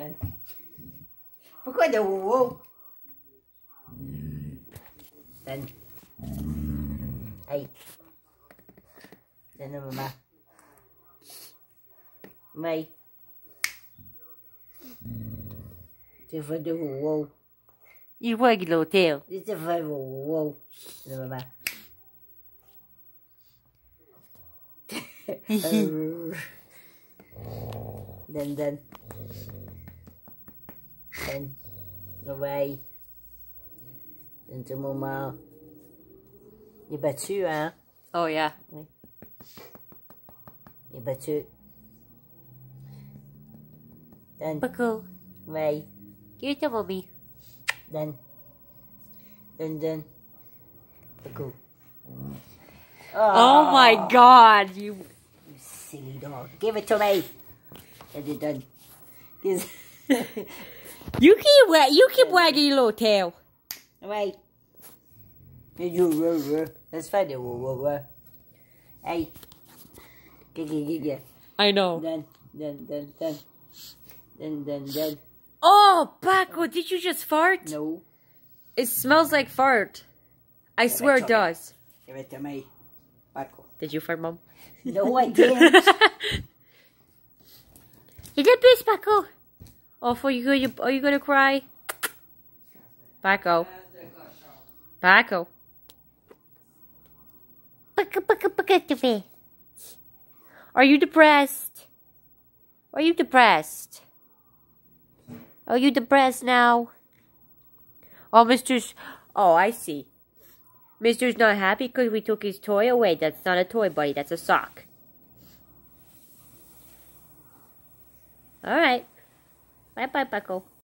Done. Pourquoi de wow? Done. Hey. Done, maman. Mày. Tu fais de wow. You wag little tail. Tu fais wow. Done, maman. Done, done. Done. Bye. Done to maman. Il est battu, hein? Oh yeah. Il est battu. Done. Buckle. Bye. Give it to mommy. Then. Done, done. Go. Oh my ah. god, you You silly dog. Give it to me. Done, done, done. You keep wa- you keep wagging your little tail. Wait. Let's find it. Hey. I know. Done, done, done, done. Done, done, done. Oh, Paco, did you just fart? No. It smells like fart. I swear it does. Give it to me. Paco. Did you fart, mom? No, I didn't. You did this, Paco. Oh, for you, you are you gonna cry? Paco, to. Are you depressed? Are you depressed? Are you depressed now? Oh, Mister's. Oh, I see. Mister's not happy because we took his toy away. That's not a toy, buddy. That's a sock. All right. Bye bye, Paco.